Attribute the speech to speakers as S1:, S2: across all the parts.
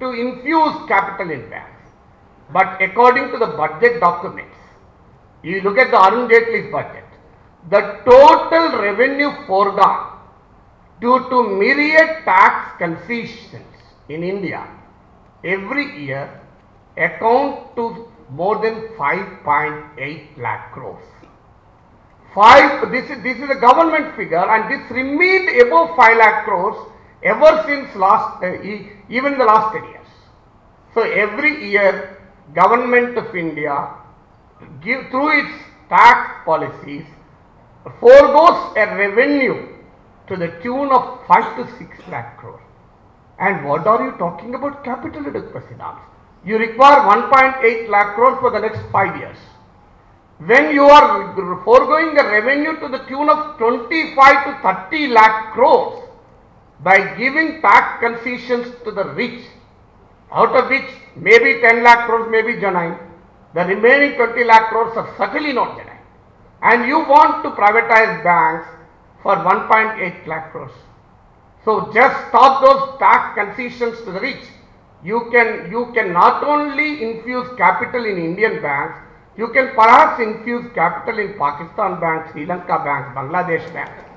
S1: to infuse capital in banks. But according to the budget documents, you look at the Arun Jaitley's budget, the total revenue foregone due to myriad tax concessions in India every year account to more than 5.8 lakh crores. Five, this is, this is a government figure and this remained above 5 lakh crores ever since last, uh, even the last 10 years. So every year, government of India give through its tax policies foregoes a revenue to the tune of 5 to 6 lakh crore. And what are you talking about capital adequacy norms? You require 1.8 lakh crore for the next 5 years. When you are foregoing a revenue to the tune of 25 to 30 lakh crores by giving tax concessions to the rich, out of which maybe 10 lakh crores may be genuine, the remaining 20 lakh crores are certainly not genuine. And you want to privatize banks for 1.8 lakh crores. So just stop those tax concessions to the rich. You can, you can not only infuse capital in Indian banks, you can perhaps infuse capital in Pakistan banks, Sri Lanka banks, Bangladesh banks.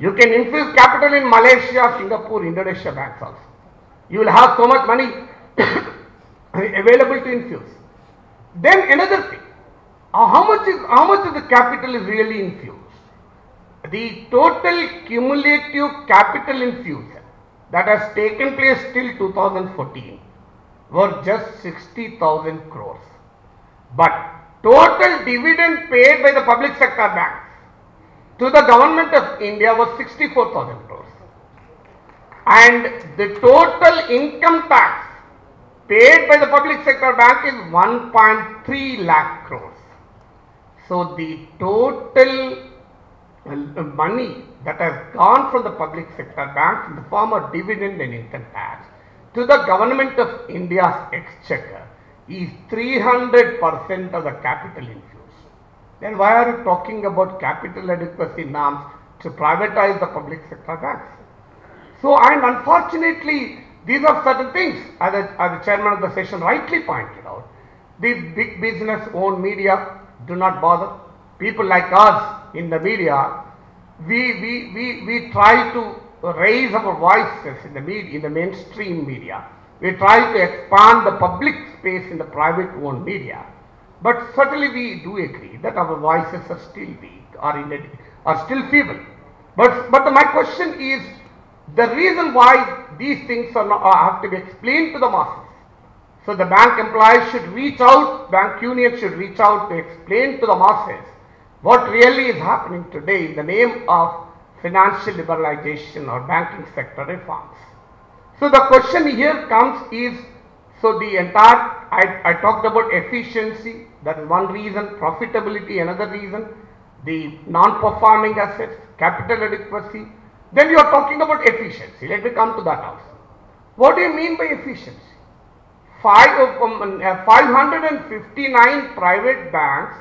S1: You can infuse capital in Malaysia, Singapore, Indonesia banks also. You will have so much money available to infuse. Then another thing, uh, how much is how much of the capital is really infused? The total cumulative capital infusion that has taken place till 2014 were just 60,000 crores. But total dividend paid by the public sector banks to the government of India was 64,000 crores. And the total income tax paid by the public sector bank is 1.3 lakh crores. So the total uh, money that has gone from the public sector banks in the form of dividend and income tax to the government of India's exchequer is 300% of the capital infused. Then why are you talking about capital adequacy norms to privatize the public sector banks? So, and unfortunately, these are certain things, as the, as the chairman of the session rightly pointed out. The big business owned media do not bother. People like us in the media, we, we, we, we try to raise our voices in the in the mainstream media. We try to expand the public space in the private owned media. But certainly we do agree that our voices are still weak, are, in a, are still feeble. But, but my question is, the reason why these things are not, uh, have to be explained to the masses. So the bank employees should reach out, bank unions should reach out to explain to the masses what really is happening today in the name of financial liberalization or banking sector reforms. So the question here comes is, so the entire, I, I talked about efficiency, that is one reason, profitability another reason, the non-performing assets, capital adequacy, then you are talking about efficiency. Let me come to that also. What do you mean by efficiency? Five, um, uh, 559 private banks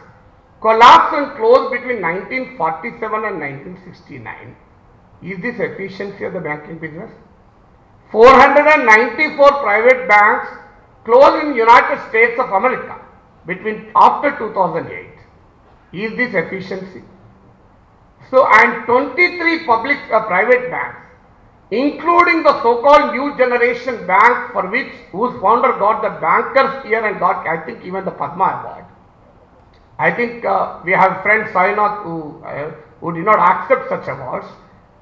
S1: collapsed and closed between 1947 and 1969. Is this efficiency of the banking business? 494 private banks closed in United States of America between after 2008. Is this efficiency? So, and 23 public uh, private banks, including the so-called new generation bank for which whose founder got the bankers here and got, I think, even the Padma Award. I think uh, we have friend Sainath who, uh, who did not accept such awards,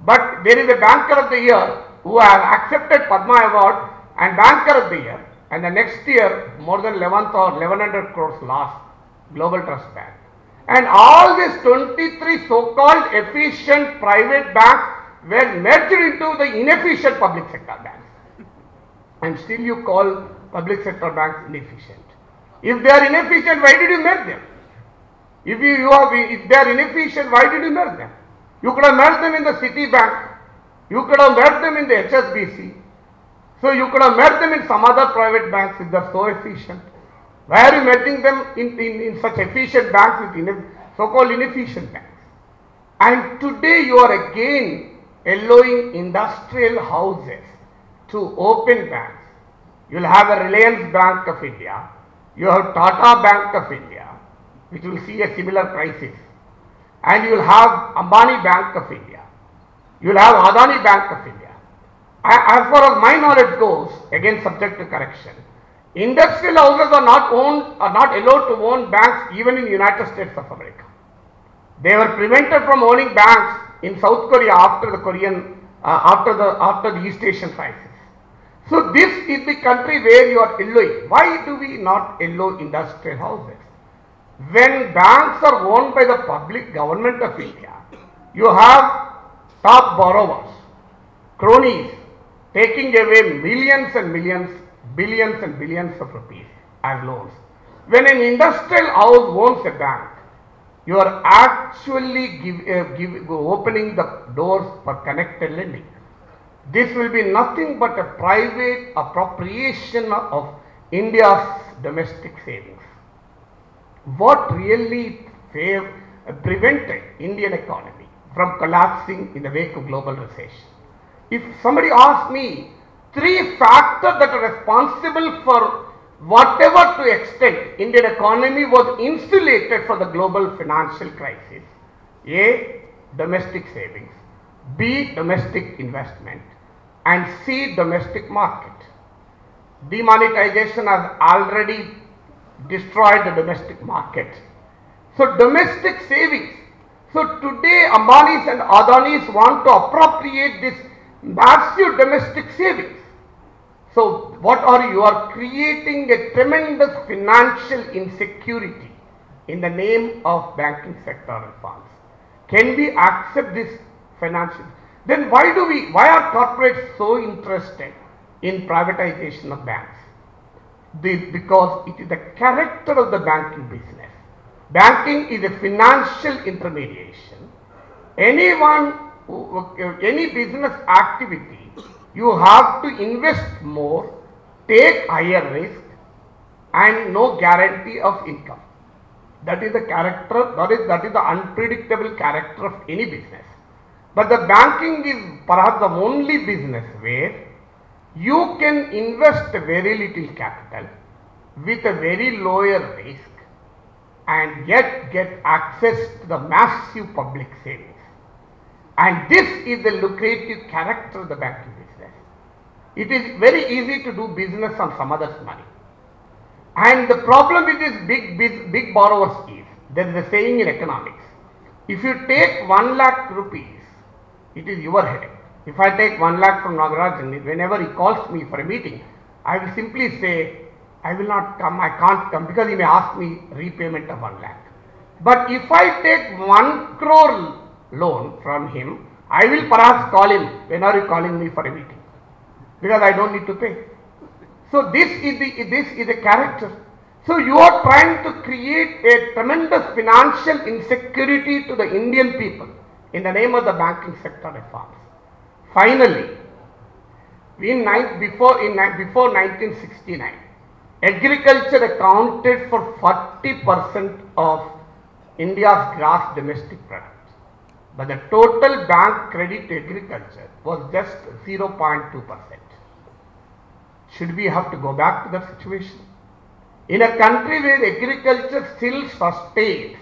S1: but there is a banker of the year who have accepted Padma Award and banker of the year, and the next year more than 11th or 1100 crores lost Global Trust Bank. And all these 23 so-called efficient private banks were merged into the inefficient public sector banks. And still you call public sector banks inefficient. If they are inefficient, why did you merge them? If you, you are, if they are inefficient, why did you merge them? You could have merged them in the Citibank. You could have merged them in the HSBC. So you could have merged them in some other private banks if they are so efficient. Why are you merging them in, in, in such efficient banks with so-called inefficient banks? And today you are again allowing industrial houses to open banks. You will have a Reliance Bank of India. You have Tata Bank of India, which will see a similar crisis. And you will have Ambani Bank of India. You will have Adani Bank of India. As far as my knowledge goes, again subject to correction, industrial houses are not owned, are not allowed to own banks even in United States of America. They were prevented from owning banks in South Korea after the Korean, uh, after the after the East Asian crisis. So this is the country where you are allowing. Why do we not allow industrial houses? When banks are owned by the public government of India, you have top borrowers, cronies, taking away millions and millions, billions and billions of rupees as loans. When an industrial house owns a bank, you are actually give, uh, give, opening the doors for connected lending. This will be nothing but a private appropriation of India's domestic savings. What really prevented Indian economy from collapsing in the wake of global recession? If somebody asks me three factors that are responsible for whatever to extent Indian economy was insulated from the global financial crisis, A. Domestic savings, B. Domestic investment, and C. Domestic market. Demonetization has already destroyed the domestic market. So domestic savings. So today Ambanis and Adanis want to appropriate this massive domestic savings. So what are you? Are creating a tremendous financial insecurity in the name of banking sector reforms. Can we accept this financial? Then why do we, why are corporates so interested in privatization of banks? Because it is the character of the banking business. Banking is a financial intermediation. Anyone, any business activity, you have to invest more, take higher risk, and no guarantee of income. That is the character, that is, that is the unpredictable character of any business. But the banking is perhaps the only business where you can invest very little capital with a very lower risk and yet get access to the massive public savings. And this is the lucrative character of the banking business. It is very easy to do business on some other's money. And the problem with these big, big, big borrowers is, there is a saying in economics, if you take 1 lakh rupees, it is your headache. If I take 1 lakh from Nagarajan, whenever he calls me for a meeting, I will simply say, I will not come, I can't come because he may ask me repayment of 1 lakh. But if I take 1 crore loan from him, I will perhaps call him, when are you calling me for a meeting? Because I don't need to pay. So this is the this is a character. So you are trying to create a tremendous financial insecurity to the Indian people in the name of the banking sector reforms. Finally, in before in before 1969, agriculture accounted for 40% of India's gross domestic product. But the total bank credit to agriculture was just 0.2 percent. Should we have to go back to that situation? In a country where agriculture still sustains,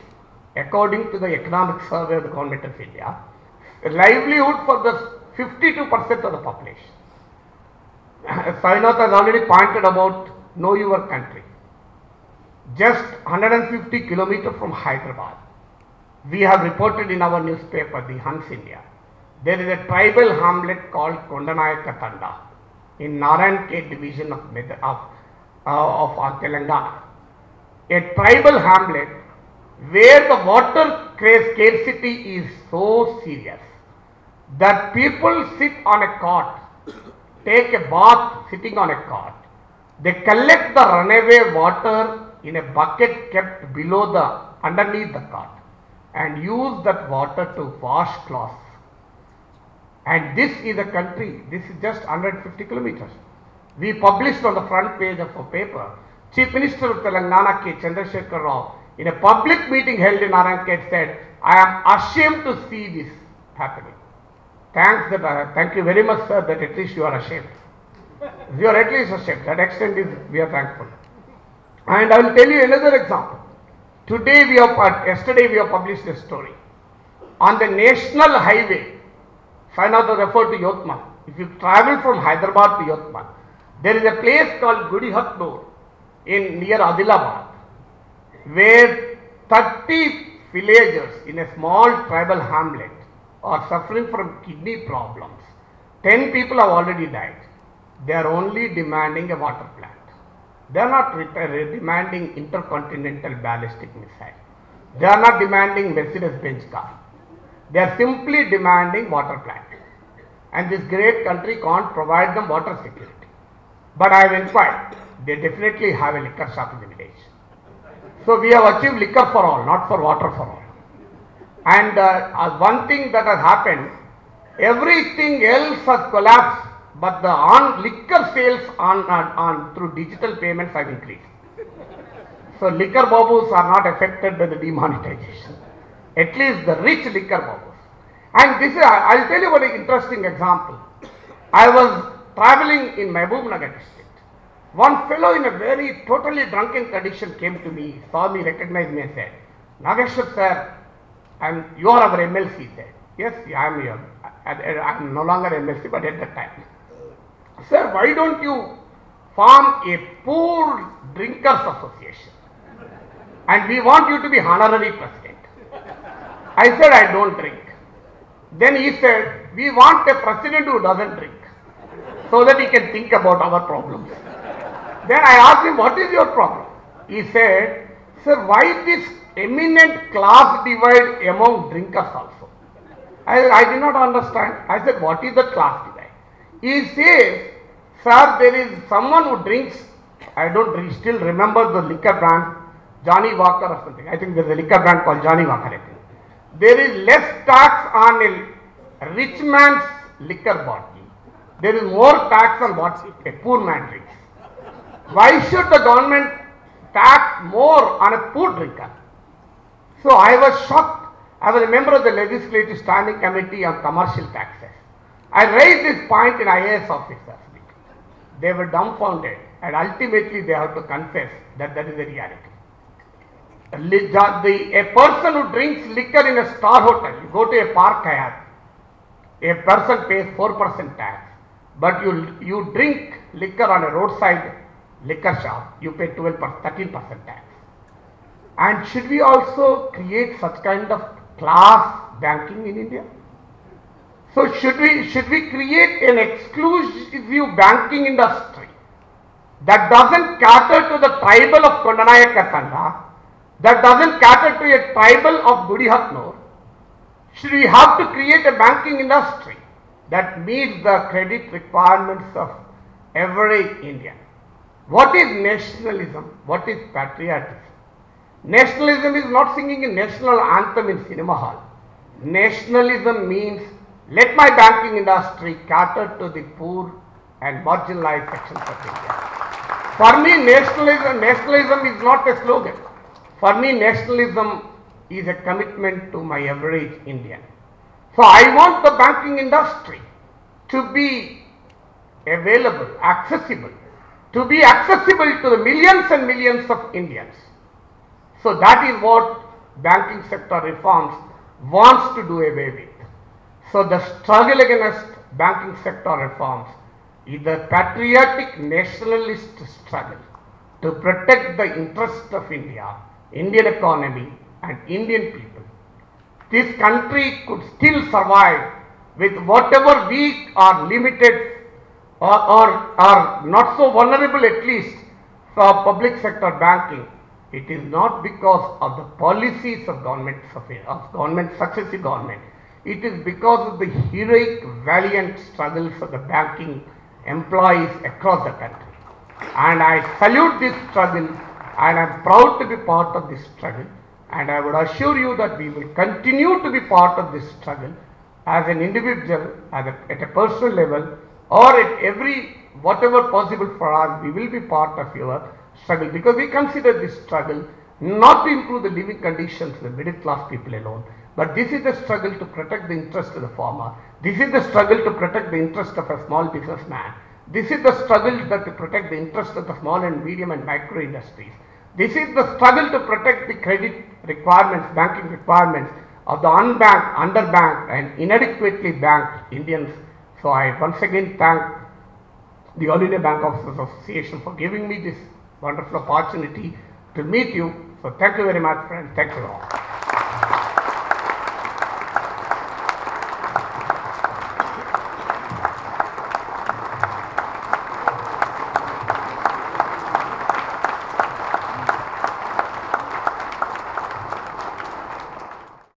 S1: according to the economic survey of the government of India, livelihood for the 52% of the population. Sainath has already pointed about know your country. Just 150 kilometers from Hyderabad, we have reported in our newspaper, the Hans India, there is a tribal hamlet called Kondanayaka Tanda in Narayan division of, of, uh, of Telangana. A tribal hamlet where the water scarcity is so serious that people sit on a cot, take a bath sitting on a cot. They collect the runaway water in a bucket kept below the, underneath the cot and use that water to wash clothes. And this is a country, this is just 150 kilometers. We published on the front page of a paper, Chief Minister of Telangana K. Chandrasekhar Rao, in a public meeting held in Narayankhed said, I am ashamed to see this happening. Thanks that, uh, thank you very much sir that at least you are ashamed. You are at least ashamed. That extent is we are thankful. And I will tell you another example. Today we have, pub- yesterday we have published a story. On the national highway, Sainath referred to Yavatmal. If you travel from Hyderabad to Yavatmal, there is a place called Gudihatnur in near Adilabad, where 30 villagers in a small tribal hamlet are suffering from kidney problems. 10 people have already died. They are only demanding a water plant. They are not demanding intercontinental ballistic missile. They are not demanding Mercedes-Benz car. They are simply demanding water plant. And this great country can't provide them water security. But I have inquired. They definitely have a liquor shop in the village. So we have achieved liquor for all, not for water for all. And uh, one thing that has happened, everything else has collapsed, but the on liquor sales on, on, on through digital payments have increased. So liquor babus are not affected by the demonetization. At least the rich liquor babus. And this is, I'll tell you one interesting example. I was traveling in Mehboob Nagar district. One fellow in a very totally drunken condition came to me, saw me, recognized me and said, Nageshwar sir, I'm, you are our MLC, he said. Yes, I am your, I, I, am no longer MLC, but at that time. Sir, why don't you form a poor drinkers association? And we want you to be honorary president. I said, I don't drink. Then he said, we want a president who doesn't drink so that he can think about our problems. Then I asked him, what is your problem? He said, sir, why this eminent class divide among drinkers also? I, I did not understand. I said, what is the class? He says, sir, there is someone who drinks, I don't re- still remember the liquor brand, Johnnie Walker or something. I think there's a liquor brand called Johnnie Walker, I think. There is less tax on a rich man's liquor bottle. There is more tax on what a poor man drinks. Why should the government tax more on a poor drinker? So I was shocked. I was a member of the Legislative Standing Committee on Commercial Taxes. I raised this point in IAS officers. They were dumbfounded and ultimately they have to confess that that is the reality. A person who drinks liquor in a star hotel, you go to a park Hyatt, a person pays 4% tax, but you, you drink liquor on a roadside liquor shop, you pay 12 13% tax. And should we also create such kind of class banking in India? So should we should we create an exclusive banking industry that doesn't cater to the tribal of Kondanayaka that doesn't cater to a tribal of Gudihatnur? Should we have to create a banking industry that meets the credit requirements of every Indian? What is nationalism? What is patriotism? Nationalism is not singing a national anthem in cinema hall. Nationalism means let my banking industry cater to the poor and marginalized sections of India. For me, nationalism, nationalism is not a slogan. For me, nationalism is a commitment to my average Indian. So I want the banking industry to be available, accessible, to be accessible to the millions and millions of Indians. So that is what banking sector reforms wants to do away with. So the struggle against banking sector reforms is a patriotic nationalist struggle to protect the interests of India, Indian economy and Indian people. This country could still survive with whatever weak or limited or, or, or not so vulnerable at least for public sector banking. It is not because of the policies of government, of government, successive government. It is because of the heroic, valiant struggles of the banking employees across the country. And I salute this struggle and I am proud to be part of this struggle. And I would assure you that we will continue to be part of this struggle as an individual, as a, at a personal level, or at every whatever possible for us, we will be part of your struggle because we consider this struggle not to improve the living conditions of the middle class people alone, but this is the struggle to protect the interest of the farmer. This is the struggle to protect the interest of a small businessman. This is the struggle that to protect the interest of the small and medium and micro industries. This is the struggle to protect the credit requirements, banking requirements of the unbanked, underbanked and inadequately banked Indians. So I once again thank the All India Bank Officers Association for giving me this wonderful opportunity to meet you. So thank you very much friends. Thank you all.